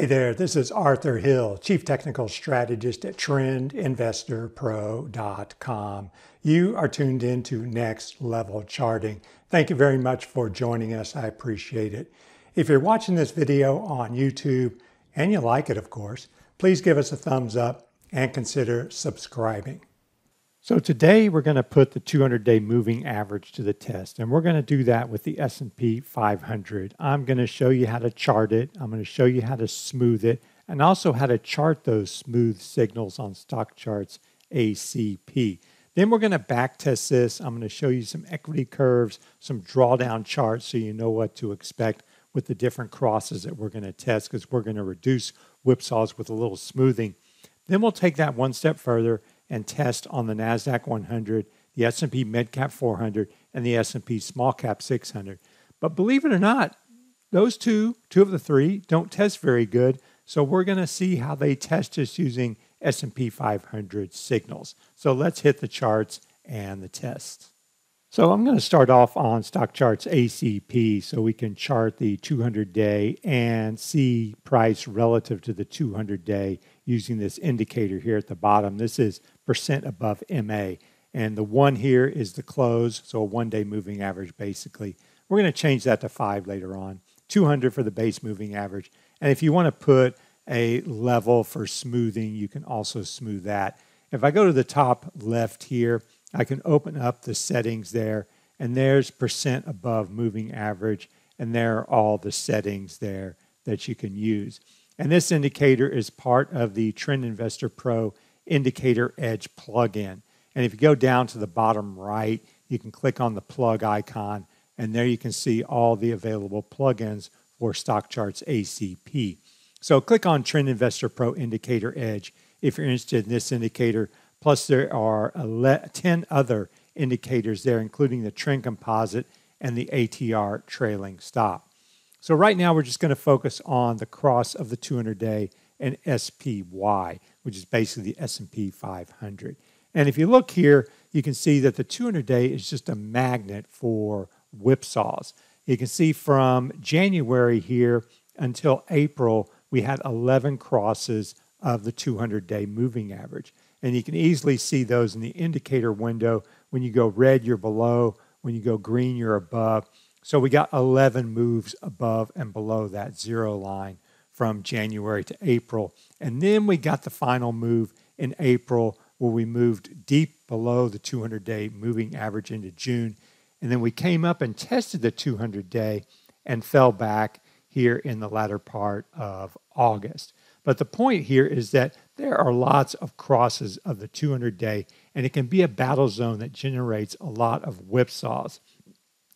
Hey there, this is Arthur Hill, Chief Technical Strategist at TrendInvestorPro.com. You are tuned in to Next Level Charting. Thank you very much for joining us. I appreciate it. If you're watching this video on YouTube, and you like it, of course, please give us a thumbs up and consider subscribing. So today we're going to put the 200-day moving average to the test, and we're going to do that with the S&P 500. I'm going to show you how to chart it. I'm going to show you how to smooth it, and also how to chart those smooth signals on stock charts ACP. Then we're going to backtest this. I'm going to show you some equity curves, some drawdown charts, so you know what to expect with the different crosses that we're going to test, because we're going to reduce whipsaws with a little smoothing. Then we'll take that one step further and test on the Nasdaq 100, the S&P MidCap 400, and the S&P SmallCap 600. But believe it or not, those two, two of the three, don't test very good. So we're going to see how they test just using S&P 500 signals. So let's hit the charts and the tests. So I'm going to start off on stock charts ACP so we can chart the 200 day and see price relative to the 200 day using this indicator here at the bottom. This is percent above MA. And the one here is the close, so a one day moving average basically. We're going to change that to five later on. 200 for the base moving average. And if you want to put a level for smoothing, you can also smooth that. If I go to the top left here, I can open up the settings there, and there's percent above moving average, and there are all the settings there that you can use. And this indicator is part of the Trend Investor Pro Indicator Edge plugin. And if you go down to the bottom right, you can click on the plug icon, and there you can see all the available plugins for Stock Charts ACP. So click on Trend Investor Pro Indicator Edge if you're interested in this indicator. Plus, there are 10 other indicators there, including the trend composite and the ATR trailing stop. So right now, we're just going to focus on the cross of the 200-day and SPY, which is basically the S&P 500. And if you look here, you can see that the 200-day is just a magnet for whipsaws. You can see from January here until April, we had 11 crosses of the 200-day moving average. And you can easily see those in the indicator window. When you go red, you're below. When you go green, you're above. So we got 11 moves above and below that zero line from January to April. And then we got the final move in April where we moved deep below the 200 day moving average into June. And then we came up and tested the 200 day and fell back here in the latter part of August. But the point here is that there are lots of crosses of the 200 day, and it can be a battle zone that generates a lot of whipsaws.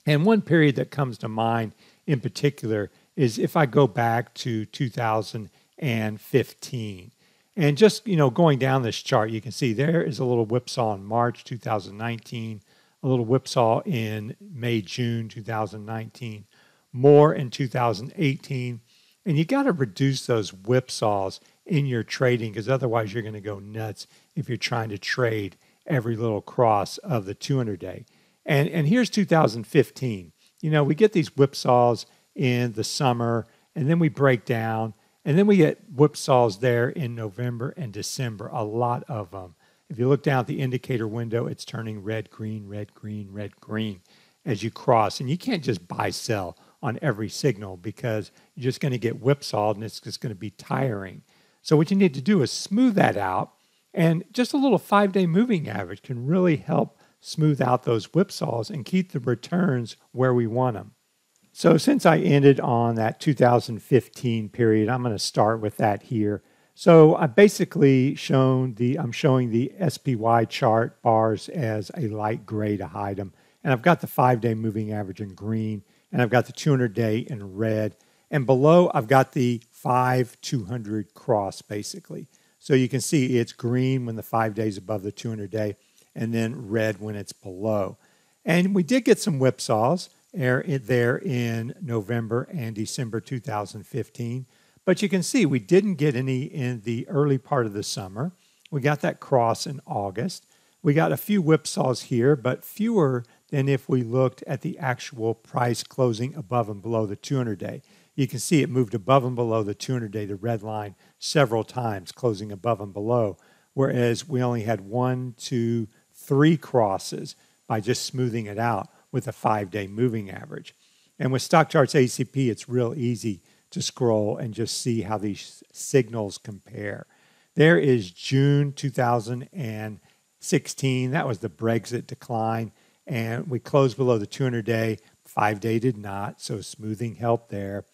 And one period that comes to mind in particular is if I go back to 2015. And just, you know, going down this chart, you can see there is a little whipsaw in March 2019, a little whipsaw in May, June 2019, more in 2018. And you got to reduce those whipsaws in your trading because otherwise you're going to go nuts if you're trying to trade every little cross of the 200 day. And, and here's 2015. You know, we get these whipsaws in the summer and then we break down and then we get whipsaws there in November and December, a lot of them. If you look down at the indicator window, it's turning red, green, red, green, red, green as you cross. And you can't just buy, sell on every signal because you're just going to get whipsawed and it's just going to be tiring. So, what you need to do is smooth that out. And just a little five day moving average can really help smooth out those whipsaws and keep the returns where we want them. So, since I ended on that 2015 period, I'm going to start with that here. So, I basically shown the I'm showing the SPY chart bars as a light gray to hide them, and I've got the five day moving average in green and I've got the 200 day in red. And below, I've got the 5 200 cross basically. So you can see it's green when the five days above the 200 day, and then red when it's below. And we did get some whipsaws there in November and December 2015. But you can see we didn't get any in the early part of the summer. We got that cross in August. We got a few whipsaws here, but fewer than if we looked at the actual price closing above and below the 200 day. you can see it moved above and below the 200 day, the red line, several times, closing above and below. Whereas we only had one, two, three crosses by just smoothing it out with a five day moving average. And with Stock Charts ACP, it's real easy to scroll and just see how these signals compare. There is June 2016. That was the Brexit decline. And we closed below the 200 day. Five day did not. So smoothing helped there.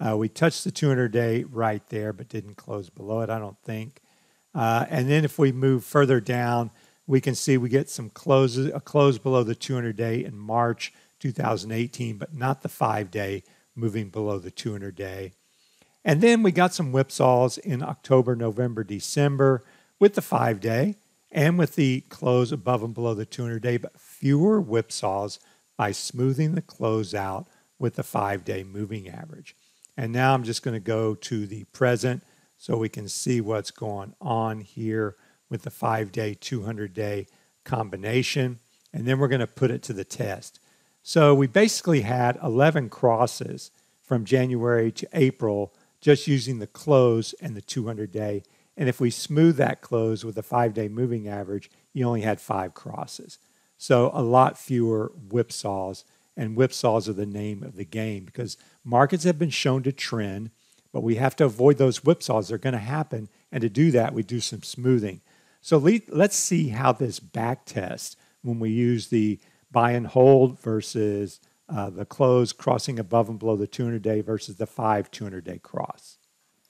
Uh, we touched the 200 day right there, but didn't close below it, I don't think. Uh, and then if we move further down, we can see we get some closes, a close below the 200 day in March 2018, but not the five day moving below the 200 day. And then we got some whipsaws in October, November, December with the five day and with the close above and below the 200 day, but fewer whipsaws by smoothing the close out with the five day moving average. And now I'm just going to go to the present so we can see what's going on here with the five day, 200 day combination. And then we're going to put it to the test. So we basically had 11 crosses from January to April just using the close and the 200 day. And if we smooth that close with a five day moving average, you only had five crosses. So a lot fewer whipsaws. And whipsaws are the name of the game because markets have been shown to trend, but we have to avoid those whipsaws. They're going to happen. And to do that, we do some smoothing. So let's see how this back test when we use the buy and hold versus uh, the close crossing above and below the 200 day versus the five 200 day cross.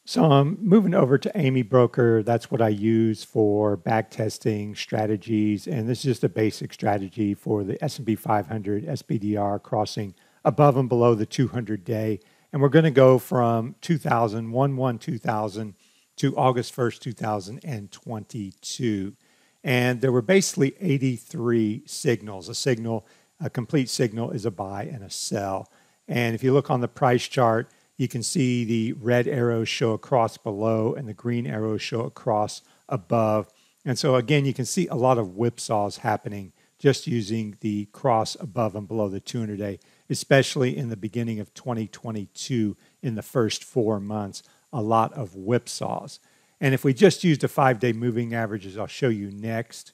So I'm moving over to AmiBroker. That's what I use for back testing strategies, and this is just a basic strategy for the S&P 500 SPDR crossing above and below the 200 day. And we're going to go from 2000, 1 1 2000 to August 1st, 2022. And there were basically 83 signals. A signal, a complete signal is a buy and a sell. And if you look on the price chart, you can see the red arrows show across below and the green arrows show across above. And so again, you can see a lot of whipsaws happening just using the cross above and below the 200 day, especially in the beginning of 2022 in the first four months, a lot of whipsaws. And if we just used a five day moving average, as I'll show you next.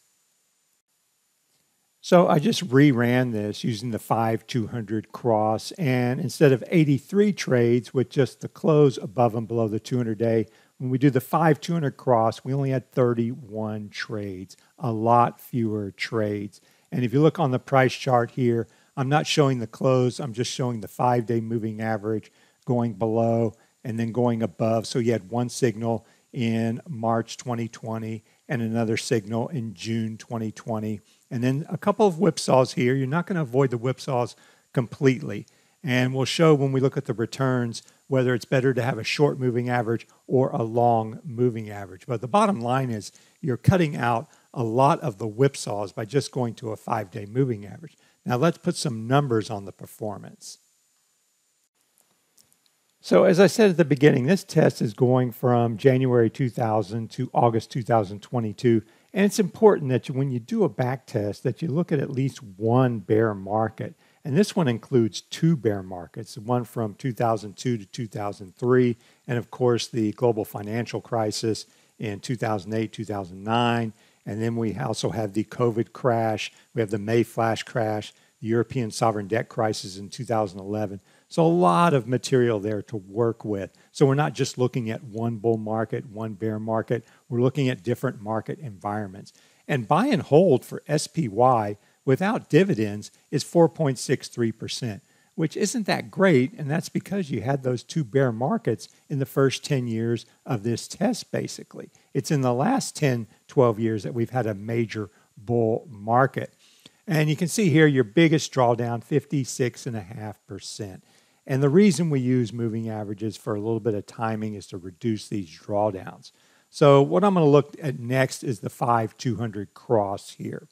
So I just reran this using the 5 200 cross. And instead of 83 trades with just the close above and below the 200 day, when we do the 5 200 cross, we only had 31 trades, a lot fewer trades. And if you look on the price chart here, I'm not showing the close, I'm just showing the five day moving average going below and then going above. So you had one signal in March 2020 and another signal in June 2020. And then a couple of whipsaws here. You're not going to avoid the whipsaws completely. And we'll show when we look at the returns whether it's better to have a short moving average or a long moving average. But the bottom line is you're cutting out a lot of the whipsaws by just going to a five day moving average. Now let's put some numbers on the performance. So, as I said at the beginning, this test is going from January 2000 to August 2022. And it's important that you, when you do a back test, that you look at at least one bear market. And this one includes two bear markets, one from 2002 to 2003, and of course, the global financial crisis in 2008, 2009. And then we also have the COVID crash, we have the May flash crash, the European sovereign debt crisis in 2011. So, a lot of material there to work with. So, we're not just looking at one bull market, one bear market, we're looking at different market environments. And buy and hold for SPY without dividends is 4.63%, which isn't that great. And that's because you had those two bear markets in the first 10 years of this test, basically. It's in the last 10, 12 years that we've had a major bull market. And you can see here your biggest drawdown, 56.5%. And the reason we use moving averages for a little bit of timing is to reduce these drawdowns. So what I'm going to look at next is the 5 200 cross here.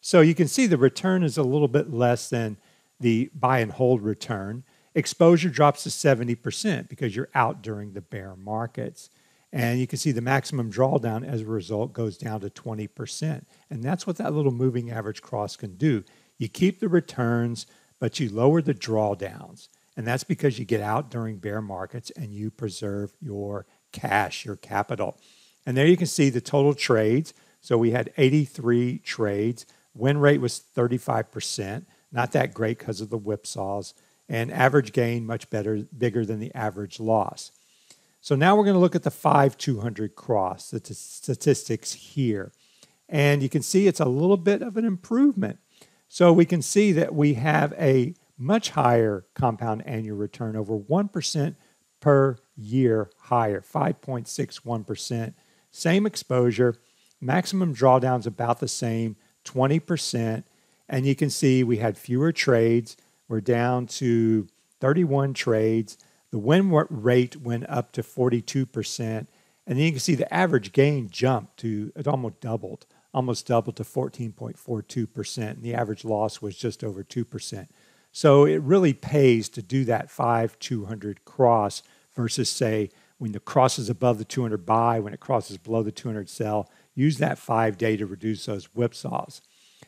So you can see the return is a little bit less than the buy and hold return. Exposure drops to 70% because you're out during the bear markets. And you can see the maximum drawdown as a result goes down to 20%. And that's what that little moving average cross can do. You keep the returns, but you lower the drawdowns. And that's because you get out during bear markets and you preserve your cash, your capital. And there you can see the total trades. So we had 83 trades. Win rate was 35%. Not that great because of the whipsaws. And average gain much better, bigger than the average loss. So now we're going to look at the 5 200 cross, the statistics here. And you can see it's a little bit of an improvement. So we can see that we have a much higher compound annual return, over 1% per year higher, 5.61%. Same exposure, maximum drawdowns about the same, 20%. And you can see we had fewer trades. We're down to 31 trades. The win rate went up to 42%. And then you can see the average gain jumped to, it almost doubled, almost doubled to 14.42%. And the average loss was just over 2%. So it really pays to do that 5 200 cross versus, say, when the cross is above the 200 buy, when it crosses below the 200 sell, use that five day to reduce those whipsaws.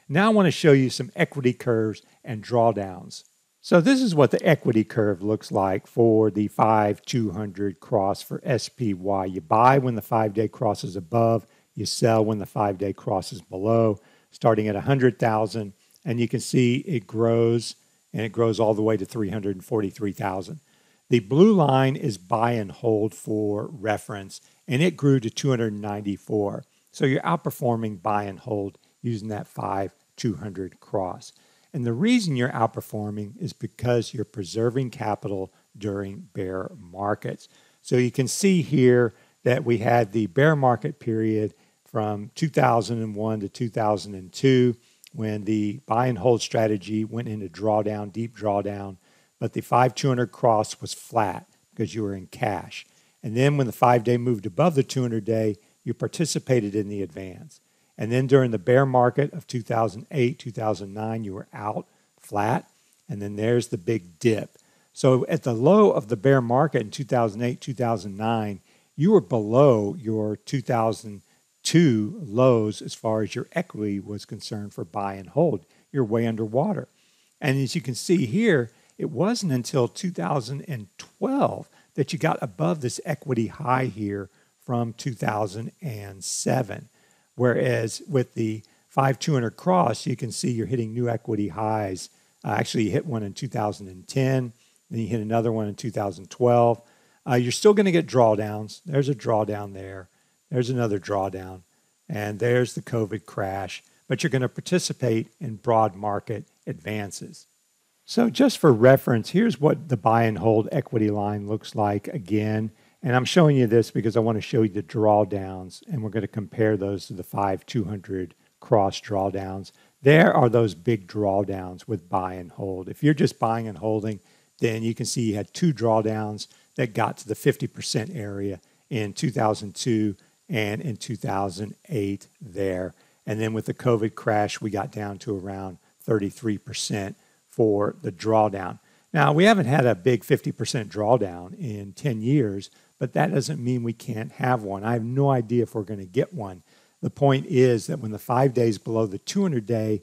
Now I want to show you some equity curves and drawdowns. So this is what the equity curve looks like for the 5 200 cross for SPY. You buy when the five day cross is above, you sell when the five day cross is below, starting at 100,000. And you can see it grows and it grows all the way to 343,000. The blue line is buy and hold for reference, and it grew to 294. So you're outperforming buy and hold using that 5 200 cross. And the reason you're outperforming is because you're preserving capital during bear markets. So you can see here that we had the bear market period from 2001 to 2002 when the buy and hold strategy went into drawdown, deep drawdown, but the 5 200 cross was flat because you were in cash. And then when the five day moved above the 200 day, you participated in the advance. And then during the bear market of 2008, 2009, you were out flat. And then there's the big dip. So at the low of the bear market in 2008, 2009, you were below your 2002 lows as far as your equity was concerned for buy and hold. You're way underwater. And as you can see here, it wasn't until 2012 that you got above this equity high here from 2007. Whereas with the 5200 cross, you can see you're hitting new equity highs. Uh, actually, you hit one in 2010, then you hit another one in 2012. Uh, you're still going to get drawdowns. There's a drawdown there. There's another drawdown. And there's the COVID crash. But you're going to participate in broad market advances. So, just for reference, here's what the buy and hold equity line looks like again. And I'm showing you this because I want to show you the drawdowns, and we're going to compare those to the 5 200 cross drawdowns. There are those big drawdowns with buy and hold. If you're just buying and holding, then you can see you had two drawdowns that got to the 50% area in 2002 and in 2008 there. And then with the COVID crash, we got down to around 33% for the drawdown. Now, we haven't had a big 50% drawdown in 10 years, but that doesn't mean we can't have one. I have no idea if we're going to get one. The point is that when the five days below the 200 day,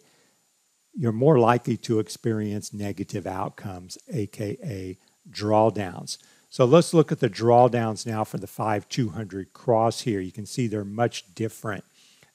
you're more likely to experience negative outcomes, aka drawdowns. So let's look at the drawdowns now for the 5200 cross here. You can see they're much different.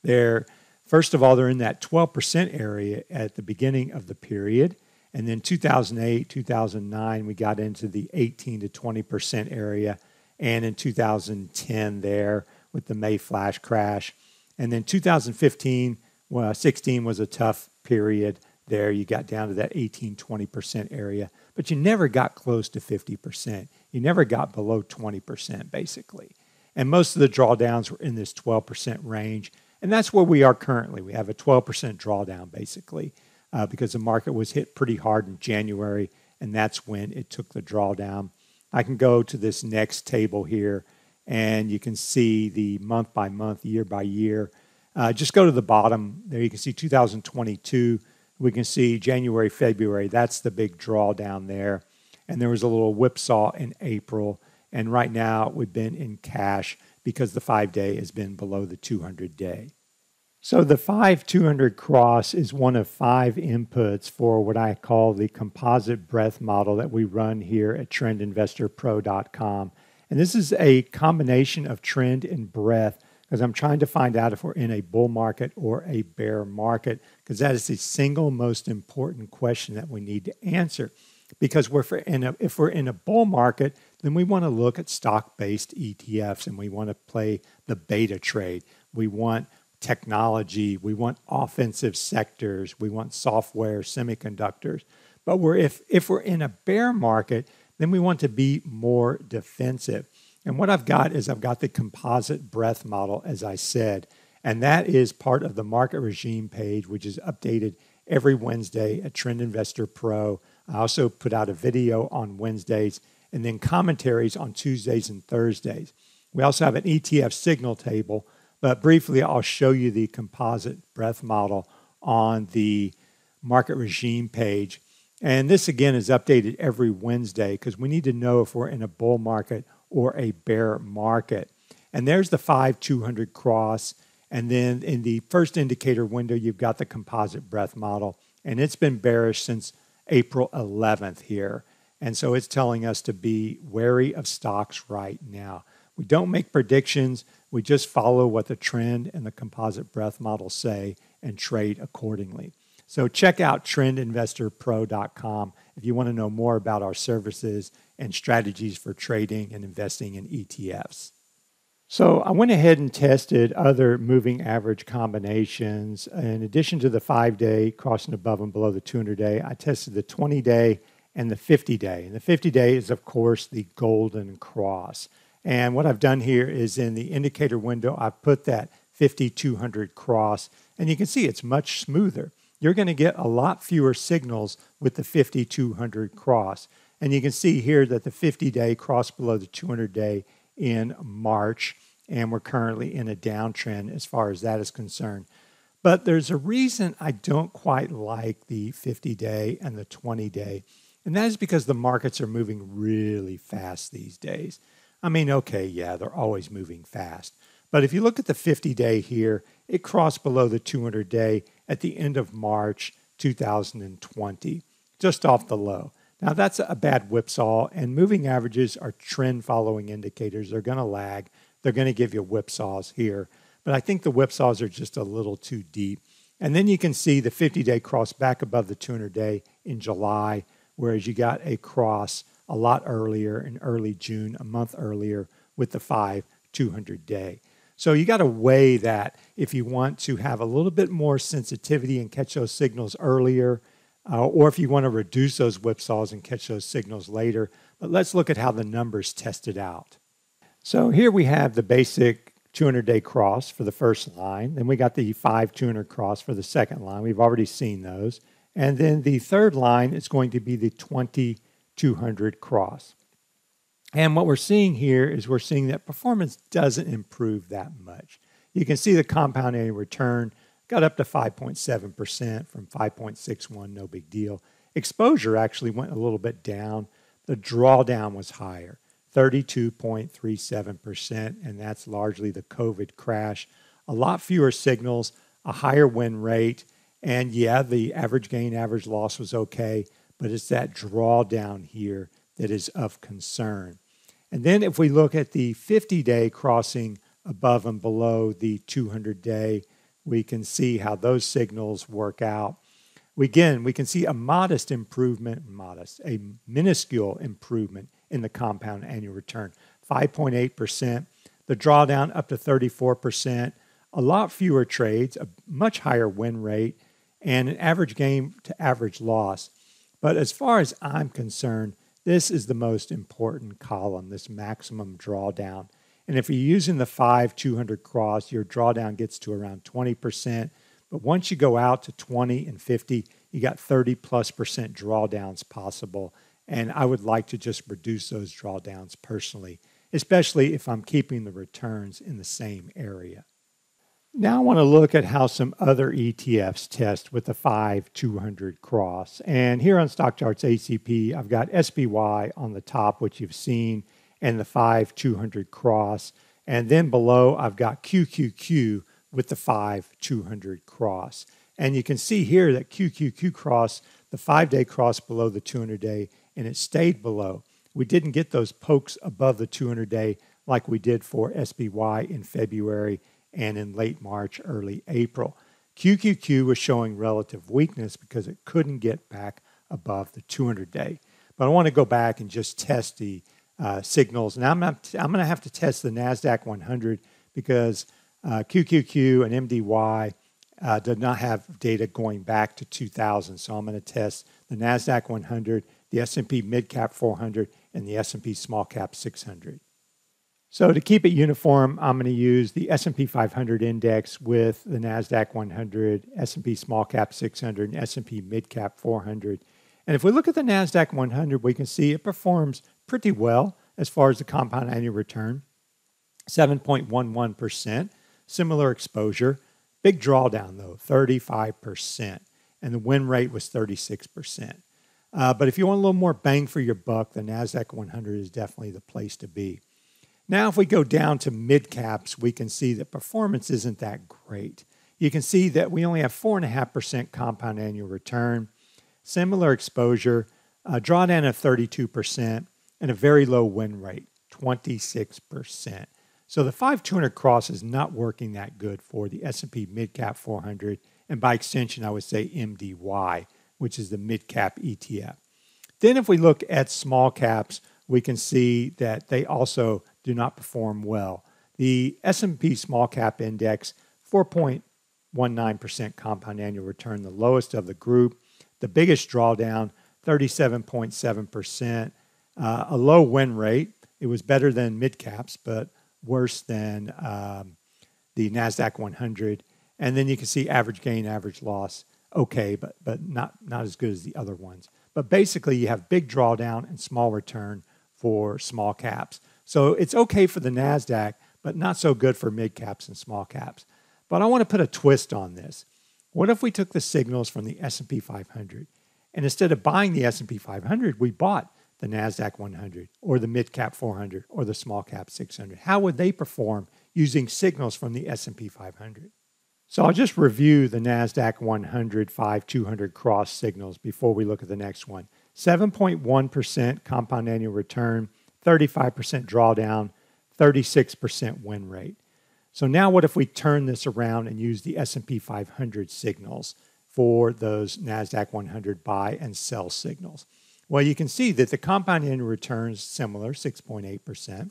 They're, first of all, they're in that 12% area at the beginning of the period. And then 2008, 2009, we got into the 18 to 20% area and in 2010 there with the May flash crash. And then 2015, well, 16 was a tough period there. You got down to that 18, 20% area, but you never got close to 50%. You never got below 20%, basically. And most of the drawdowns were in this 12% range. And that's where we are currently. We have a 12% drawdown, basically, uh, because the market was hit pretty hard in January, and that's when it took the drawdown. I can go to this next table here and you can see the month by month, year by year. Uh, just go to the bottom. There you can see 2022. We can see January, February. That's the big drawdown there. And there was a little whipsaw in April. And right now we've been in cash because the five day has been below the 200 day. So the 5200 cross is one of five inputs for what I call the composite breadth model that we run here at trendinvestorpro.com. And this is a combination of trend and breadth because I'm trying to find out if we're in a bull market or a bear market because that is the single most important question that we need to answer. Because we're a, if we're in a bull market, then we want to look at stock based ETFs and we want to play the beta trade. We want technology, we want offensive sectors, we want software, semiconductors. But we're, if, if we're in a bear market, then we want to be more defensive. And what I've got is I've got the composite breadth model, as I said, and that is part of the market regime page, which is updated every Wednesday at Trend Investor Pro. I also put out a video on Wednesdays and then commentaries on Tuesdays and Thursdays. We also have an ETF signal table but briefly, I'll show you the composite breadth model on the market regime page. And this again is updated every Wednesday because we need to know if we're in a bull market or a bear market. And there's the 5200 cross. And then in the first indicator window, you've got the composite breadth model. And it's been bearish since April 11th here. And so it's telling us to be wary of stocks right now. We don't make predictions. We just follow what the trend and the composite breadth model say and trade accordingly. So check out trendinvestorpro.com if you want to know more about our services and strategies for trading and investing in ETFs. So I went ahead and tested other moving average combinations. In addition to the five day crossing above and below the 200 day, I tested the 20 day and the 50 day. And the 50 day is, of course, the golden cross. And what I've done here is in the indicator window, I've put that 5200 cross, and you can see it's much smoother. You're going to get a lot fewer signals with the 5200 cross. And you can see here that the 50 day crossed below the 200 day in March, and we're currently in a downtrend as far as that is concerned. But there's a reason I don't quite like the 50 day and the 20 day, and that is because the markets are moving really fast these days. I mean, okay, yeah, they're always moving fast. But if you look at the 50 day here, it crossed below the 200 day at the end of March 2020, just off the low. Now, that's a bad whipsaw, and moving averages are trend following indicators. They're going to lag, they're going to give you whipsaws here. But I think the whipsaws are just a little too deep. And then you can see the 50 day cross back above the 200 day in July, whereas you got a cross a lot earlier in early June, a month earlier with the 5 200 day. So you got to weigh that if you want to have a little bit more sensitivity and catch those signals earlier, uh, or if you want to reduce those whipsaws and catch those signals later. But let's look at how the numbers tested out. So here we have the basic 200 day cross for the first line. Then we got the 5 200 cross for the second line. We've already seen those. And then the third line is going to be the 20 200 cross. And what we're seeing here is we're seeing that performance doesn't improve that much. You can see the compound annual return got up to 5.7% from 5.61, no big deal. Exposure actually went a little bit down. The drawdown was higher, 32.37%, and that's largely the COVID crash. A lot fewer signals, a higher win rate, and yeah, the average gain, average loss was okay, but it's that drawdown here that is of concern. And then if we look at the 50 day crossing above and below the 200 day, we can see how those signals work out. Again, we can see a modest improvement, modest, a minuscule improvement in the compound annual return 5.8%, the drawdown up to 34%, a lot fewer trades, a much higher win rate, and an average gain to average loss but as far as I'm concerned, this is the most important column, this maximum drawdown. And if you're using the 5 200 cross, your drawdown gets to around 20%. But once you go out to 20 and 50, you got 30 plus percent drawdowns possible. And I would like to just reduce those drawdowns personally, especially if I'm keeping the returns in the same area. Now I want to look at how some other ETFs test with the 5 200 cross. And here on Stock Charts ACP, I've got SPY on the top, which you've seen, and the 5 200 cross. And then below, I've got QQQ with the 5 200 cross. And you can see here that QQQ cross, the five day cross below the 200 day, and it stayed below. We didn't get those pokes above the 200 day like we did for SPY in February and in late March, early April. QQQ was showing relative weakness because it couldn't get back above the 200 day. But I want to go back and just test the uh, signals. Now I'm, not, I'm going to have to test the NASDAQ 100 because uh, QQQ and MDY uh, did not have data going back to 2000. So I'm going to test the NASDAQ 100, the S&P Midcap 400, and the S&P Small Cap 600. So to keep it uniform, I'm going to use the S&P 500 index with the Nasdaq 100, S&P Small Cap 600, and S&P Mid Cap 400. And if we look at the Nasdaq 100, we can see it performs pretty well as far as the compound annual return, 7.11%, similar exposure. Big drawdown though, 35%, and the win rate was 36%. Uh, but if you want a little more bang for your buck, the Nasdaq 100 is definitely the place to be. Now, if we go down to mid caps, we can see that performance isn't that great. You can see that we only have 4.5% compound annual return, similar exposure, a drawdown of 32%, and a very low win rate, 26%. So the 5200 cross is not working that good for the S&P Midcap 400 and by extension I would say MDY, which is the midcap ETF. Then if we look at small caps, we can see that they also do not perform well. The S&P Small Cap Index, 4.19% compound annual return, the lowest of the group. The biggest drawdown, 37.7%. Uh, a low win rate. It was better than mid caps, but worse than um, the Nasdaq 100. And then you can see average gain, average loss. Okay, but but not not as good as the other ones. But basically, you have big drawdown and small return for small caps. So it's okay for the NASDAQ, but not so good for mid caps and small caps. But I want to put a twist on this. What if we took the signals from the S&P 500 and instead of buying the S&P 500, we bought the Nasdaq 100 or the mid cap 400 or the small cap 600? How would they perform using signals from the S&P 500? So I'll just review the Nasdaq 100 5 200 cross signals before we look at the next one. 7.1% compound annual return 35% drawdown, 36% win rate. So now what if we turn this around and use the S&P 500 signals for those Nasdaq 100 buy and sell signals? Well, you can see that the compound annual return is similar, 6.8%.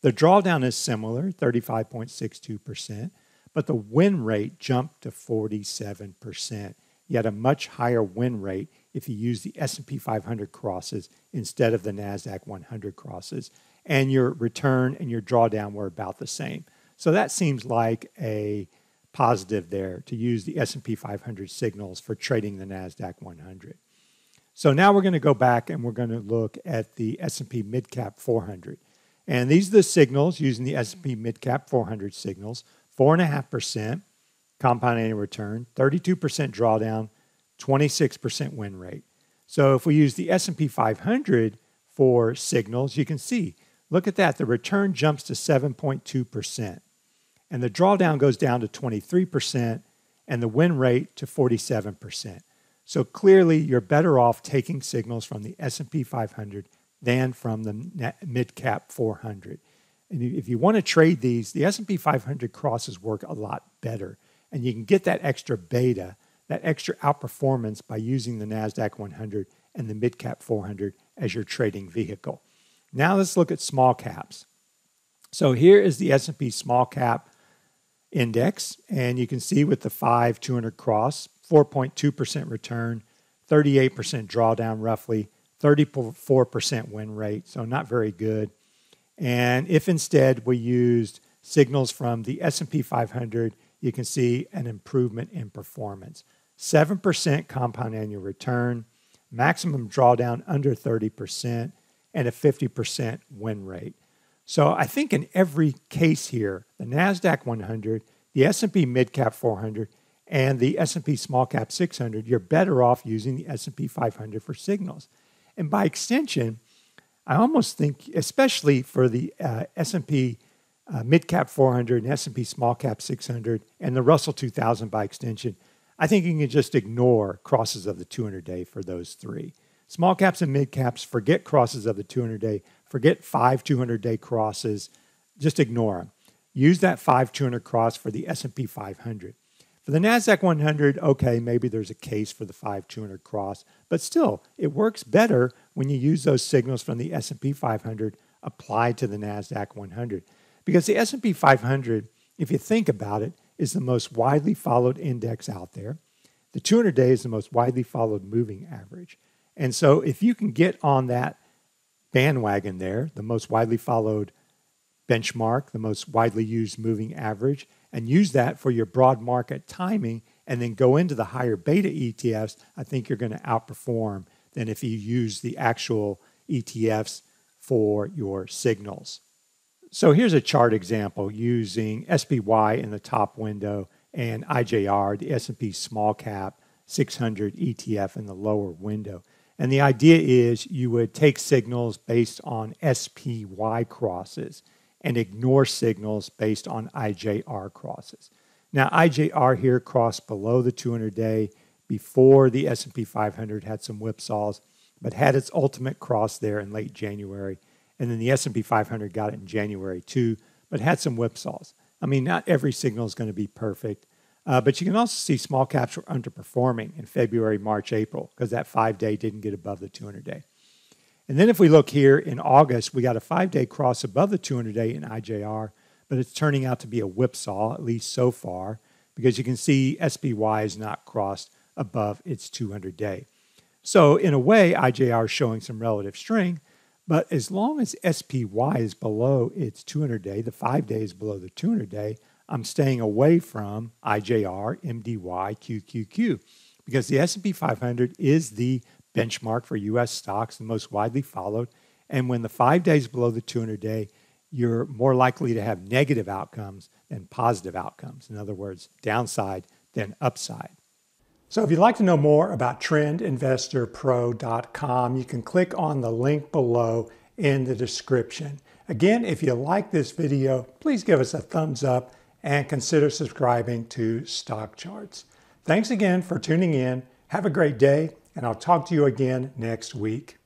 The drawdown is similar, 35.62%, but the win rate jumped to 47%. Yet a much higher win rate if you use the S&P 500 crosses instead of the Nasdaq 100 crosses and your return and your drawdown were about the same. So that seems like a positive there to use the S&P 500 signals for trading the Nasdaq 100. So now we're going to go back and we're going to look at the S&P Midcap 400. And these are the signals using the S&P Midcap 400 signals. 4.5% compound annual return, 32% drawdown, 26% win rate. So if we use the S&P 500 for signals, you can see, look at that, the return jumps to 7.2% and the drawdown goes down to 23% and the win rate to 47%. So clearly you're better off taking signals from the S&P 500 than from the mid cap 400. And if you want to trade these, the S&P 500 crosses work a lot better and you can get that extra beta that extra outperformance by using the NASDAQ 100 and the midcap 400 as your trading vehicle. Now let's look at small caps. So here is the S&P small cap index and you can see with the 5 200 cross 4.2% return 38% drawdown roughly 34% win rate so not very good and if instead we used signals from the S&P 500 you can see an improvement in performance 7% compound annual return, maximum drawdown under 30%, and a 50% win rate. So I think in every case here, the Nasdaq 100, the S&P Midcap 400, and the S&P Small Cap 600, you're better off using the S&P 500 for signals. And by extension, I almost think, especially for the uh, S&P uh, mid cap 400 and S&P small cap 600 and the Russell 2000 by extension, I think you can just ignore crosses of the 200 day for those three. Small caps and mid caps, forget crosses of the 200 day, forget five 200 day crosses, just ignore them. Use that five 200 cross for the S&P 500. For the Nasdaq 100, okay, maybe there's a case for the five 200 cross, but still, it works better when you use those signals from the S&P 500 applied to the Nasdaq 100. Because the S&P 500, if you think about it, is the most widely followed index out there. The 200 day is the most widely followed moving average. And so if you can get on that bandwagon there, the most widely followed benchmark, the most widely used moving average, and use that for your broad market timing and then go into the higher beta ETFs, I think you're going to outperform than if you use the actual ETFs for your signals. So here's a chart example using SPY in the top window and IJR, the S&P small cap 600 ETF in the lower window. And the idea is you would take signals based on SPY crosses and ignore signals based on IJR crosses. Now IJR here crossed below the 200 day before the S&P 500 had some whipsaws, but had its ultimate cross there in late January and then the S&P 500 got it in January too, but had some whipsaws. I mean, not every signal is going to be perfect, uh, but you can also see small caps were underperforming in February, March, April because that five day didn't get above the 200 day. And then if we look here in August, we got a five day cross above the 200 day in IJR, but it's turning out to be a whipsaw, at least so far, because you can see SPY is not crossed above its 200 day. So, in a way, IJR is showing some relative strength, but as long as SPY is below its 200 day, the five days below the 200 day, I'm staying away from IJR, MDY, QQQ because the S&P 500 is the benchmark for US stocks, the most widely followed. And when the 5 days below the 200 day, you're more likely to have negative outcomes than positive outcomes. In other words, downside than upside. So if you'd like to know more about trendinvestorpro.com, you can click on the link below in the description. Again, if you like this video, please give us a thumbs up and consider subscribing to Stock Charts. Thanks again for tuning in. Have a great day, and I'll talk to you again next week.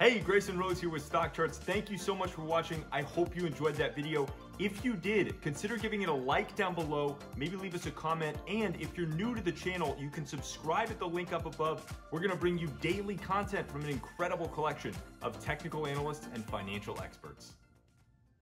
Hey, Grayson Roze here with Stock Charts. Thank you so much for watching. I hope you enjoyed that video. If you did, consider giving it a like down below, maybe leave us a comment, and if you're new to the channel, you can subscribe at the link up above. We're gonna bring you daily content from an incredible collection of technical analysts and financial experts.